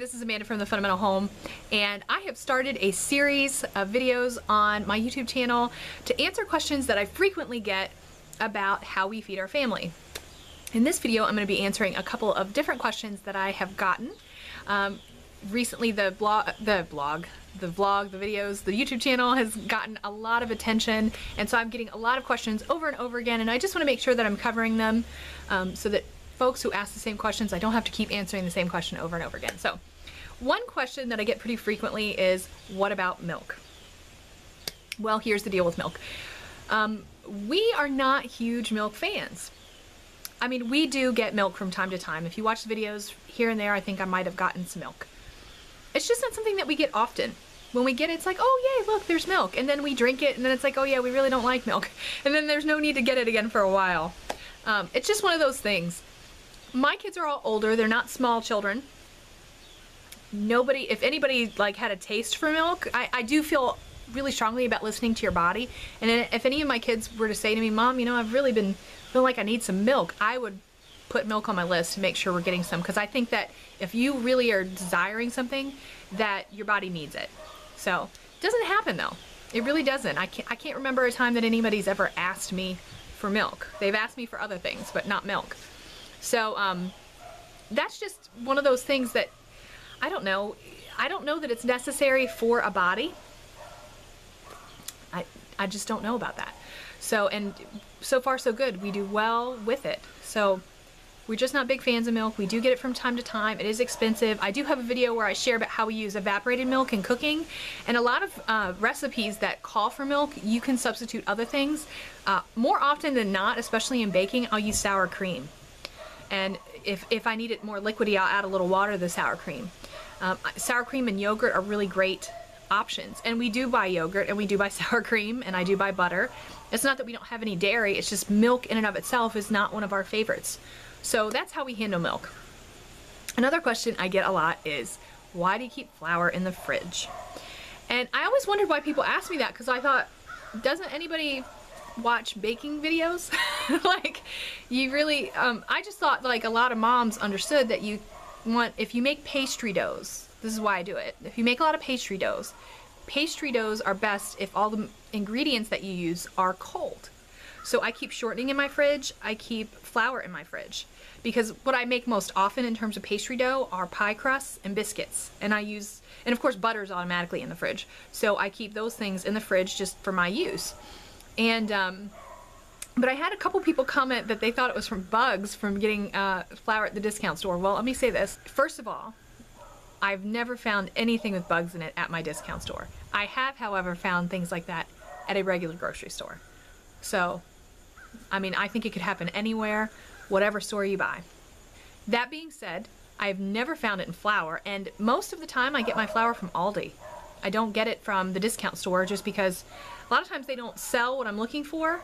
this is Amanda from The Fundamental Home, and I have started a series of videos on my YouTube channel to answer questions that I frequently get about how we feed our family. In this video, I'm going to be answering a couple of different questions that I have gotten. Um, recently, the blog, the blog, the vlog, the videos, the YouTube channel has gotten a lot of attention, and so I'm getting a lot of questions over and over again, and I just want to make sure that I'm covering them um, so that folks who ask the same questions, I don't have to keep answering the same question over and over again. So one question that I get pretty frequently is, what about milk? Well, here's the deal with milk. Um, we are not huge milk fans. I mean, we do get milk from time to time. If you watch the videos here and there, I think I might have gotten some milk. It's just not something that we get often. When we get it, it's like, oh yay, look, there's milk. And then we drink it, and then it's like, oh yeah, we really don't like milk. And then there's no need to get it again for a while. Um, it's just one of those things my kids are all older. They're not small children. Nobody, if anybody like had a taste for milk, I, I do feel really strongly about listening to your body. And if any of my kids were to say to me, Mom, you know, I've really been feeling like I need some milk, I would put milk on my list to make sure we're getting some because I think that if you really are desiring something, that your body needs it. So it doesn't happen though. It really doesn't. I can't, I can't remember a time that anybody's ever asked me for milk. They've asked me for other things, but not milk. So um, that's just one of those things that I don't know. I don't know that it's necessary for a body. I, I just don't know about that. So, and so far so good. We do well with it. So we're just not big fans of milk. We do get it from time to time. It is expensive. I do have a video where I share about how we use evaporated milk in cooking. And a lot of uh, recipes that call for milk, you can substitute other things. Uh, more often than not, especially in baking, I'll use sour cream. And if, if I need it more liquidy, I'll add a little water to the sour cream. Um, sour cream and yogurt are really great options. And we do buy yogurt and we do buy sour cream and I do buy butter. It's not that we don't have any dairy, it's just milk in and of itself is not one of our favorites. So that's how we handle milk. Another question I get a lot is, why do you keep flour in the fridge? And I always wondered why people ask me that because I thought, doesn't anybody watch baking videos. like you really, um, I just thought like a lot of moms understood that you want, if you make pastry doughs, this is why I do it. If you make a lot of pastry doughs, pastry doughs are best if all the ingredients that you use are cold. So I keep shortening in my fridge, I keep flour in my fridge. Because what I make most often in terms of pastry dough are pie crusts and biscuits. And I use, and of course butter is automatically in the fridge. So I keep those things in the fridge just for my use. And, um, but I had a couple people comment that they thought it was from bugs from getting uh, flour at the discount store. Well, let me say this. First of all, I've never found anything with bugs in it at my discount store. I have, however, found things like that at a regular grocery store. So, I mean, I think it could happen anywhere, whatever store you buy. That being said, I've never found it in flour, and most of the time I get my flour from Aldi. I don't get it from the discount store just because a lot of times they don't sell what I'm looking for,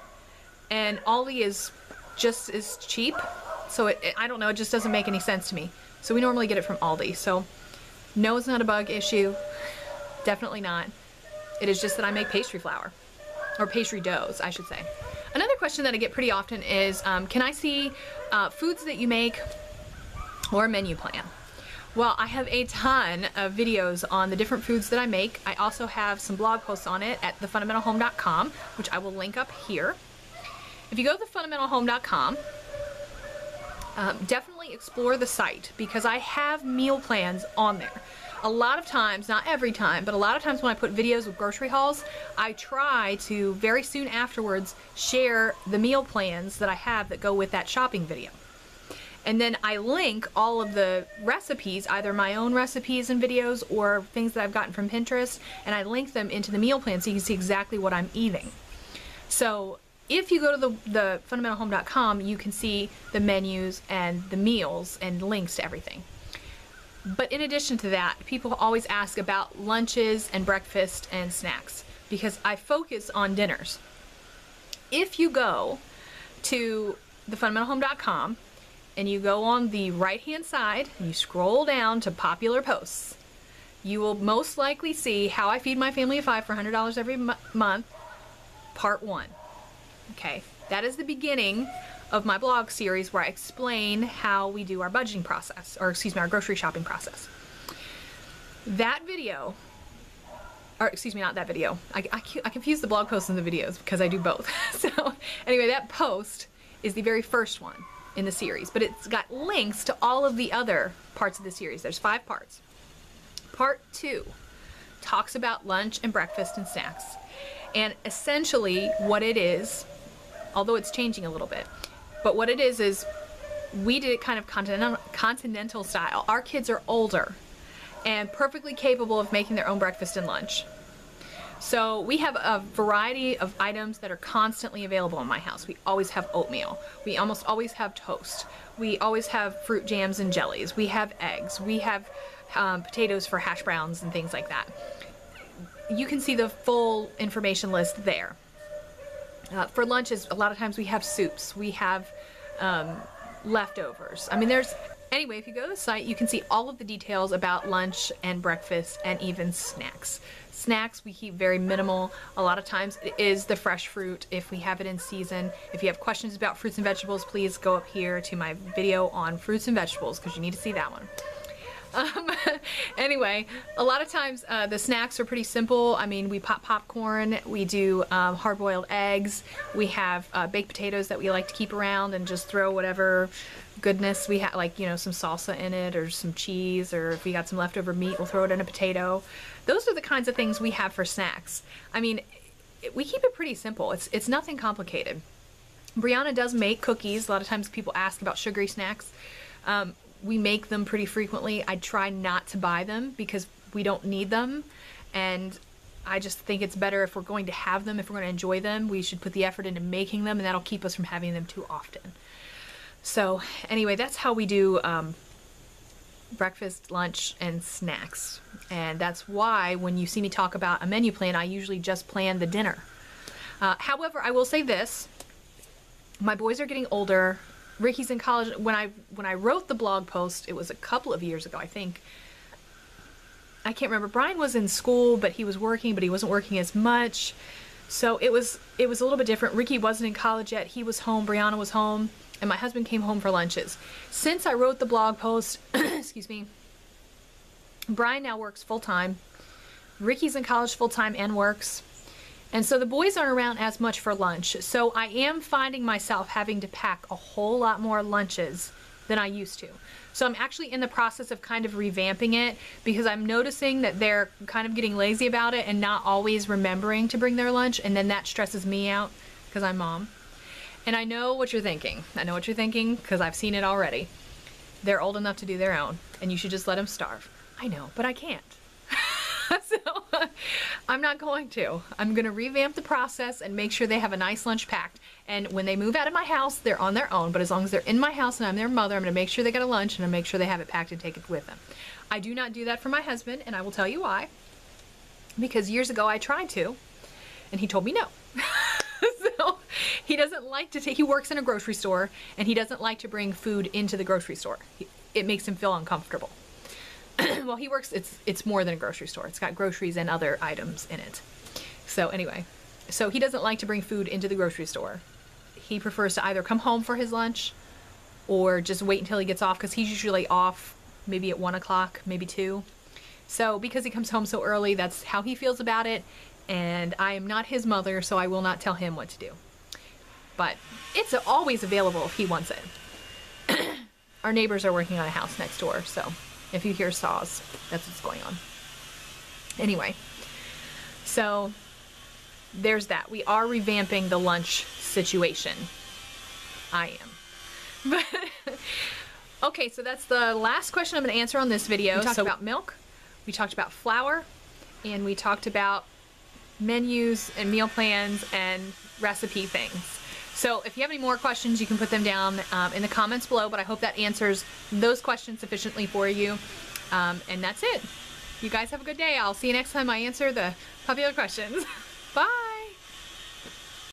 and Aldi is just as cheap. So it, it, I don't know, it just doesn't make any sense to me. So we normally get it from Aldi. So no, it's not a bug issue. Definitely not. It is just that I make pastry flour, or pastry doughs, I should say. Another question that I get pretty often is, um, can I see uh, foods that you make or a menu plan? Well, I have a ton of videos on the different foods that I make. I also have some blog posts on it at thefundamentalhome.com, which I will link up here. If you go to thefundamentalhome.com, um, definitely explore the site because I have meal plans on there. A lot of times, not every time, but a lot of times when I put videos with grocery hauls, I try to very soon afterwards share the meal plans that I have that go with that shopping video. And then I link all of the recipes, either my own recipes and videos or things that I've gotten from Pinterest, and I link them into the meal plan so you can see exactly what I'm eating. So if you go to the, the fundamentalhome.com, you can see the menus and the meals and links to everything. But in addition to that, people always ask about lunches and breakfast and snacks because I focus on dinners. If you go to thefundamentalhome.com and you go on the right hand side and you scroll down to popular posts, you will most likely see How I Feed My Family of Five for $100 every month, part one. Okay, that is the beginning of my blog series where I explain how we do our budgeting process, or excuse me, our grocery shopping process. that video, or excuse me, not that video. I, I, I confuse the blog posts and the videos because I do both. so anyway, that post is the very first one in the series, but it's got links to all of the other parts of the series. There's five parts. Part two talks about lunch and breakfast and snacks. And essentially what it is, although it's changing a little bit, but what it is is we did it kind of continental, continental style. Our kids are older and perfectly capable of making their own breakfast and lunch. So we have a variety of items that are constantly available in my house. We always have oatmeal. We almost always have toast. We always have fruit jams and jellies. We have eggs. We have um, potatoes for hash browns and things like that. You can see the full information list there. Uh, for lunches, a lot of times we have soups. We have um, leftovers. I mean, there's Anyway, if you go to the site, you can see all of the details about lunch and breakfast and even snacks. Snacks we keep very minimal. A lot of times it is the fresh fruit if we have it in season. If you have questions about fruits and vegetables, please go up here to my video on fruits and vegetables because you need to see that one. Um, anyway, a lot of times uh, the snacks are pretty simple. I mean, we pop popcorn, we do um, hard-boiled eggs, we have uh, baked potatoes that we like to keep around and just throw whatever goodness we have, like, you know, some salsa in it or some cheese, or if we got some leftover meat, we'll throw it in a potato. Those are the kinds of things we have for snacks. I mean, we keep it pretty simple. It's, it's nothing complicated. Briana does make cookies. A lot of times people ask about sugary snacks. Um, we make them pretty frequently. I try not to buy them because we don't need them. And I just think it's better if we're going to have them, if we're going to enjoy them, we should put the effort into making them and that'll keep us from having them too often. So anyway, that's how we do um, breakfast, lunch, and snacks. And that's why when you see me talk about a menu plan, I usually just plan the dinner. Uh, however, I will say this, my boys are getting older. Ricky's in college. When I when I wrote the blog post, it was a couple of years ago, I think. I can't remember. Brian was in school, but he was working, but he wasn't working as much. So it was it was a little bit different. Ricky wasn't in college yet. He was home. Briana was home and my husband came home for lunches. Since I wrote the blog post, excuse me, Brian now works full time. Ricky's in college full time and works. And so the boys aren't around as much for lunch. So I am finding myself having to pack a whole lot more lunches than I used to. So I'm actually in the process of kind of revamping it because I'm noticing that they're kind of getting lazy about it and not always remembering to bring their lunch. And then that stresses me out because I'm mom. And I know what you're thinking. I know what you're thinking because I've seen it already. They're old enough to do their own, and you should just let them starve. I know, but I can't. so I'm not going to. I'm going to revamp the process and make sure they have a nice lunch packed. And when they move out of my house, they're on their own. But as long as they're in my house and I'm their mother, I'm going to make sure they get a lunch and I'm make sure they have it packed and take it with them. I do not do that for my husband, and I will tell you why. Because years ago I tried to, and he told me no. so he doesn't like to take, he works in a grocery store and he doesn't like to bring food into the grocery store. It makes him feel uncomfortable. Well, he works, it's, it's more than a grocery store. It's got groceries and other items in it. So anyway, so he doesn't like to bring food into the grocery store. He prefers to either come home for his lunch or just wait until he gets off because he's usually off maybe at one o'clock, maybe two. So because he comes home so early, that's how he feels about it and I am not his mother, so I will not tell him what to do. But it's always available if he wants it. Our neighbors are working on a house next door, so if you hear saws, that's what's going on. Anyway, so there's that. We are revamping the lunch situation. I am. But okay, so that's the last question I'm going to answer on this video. We talked so, about milk, we talked about flour, and we talked about menus and meal plans and recipe things. So if you have any more questions, you can put them down um, in the comments below, but I hope that answers those questions sufficiently for you. Um, and that's it. You guys have a good day. I'll see you next time I answer the popular questions. Bye!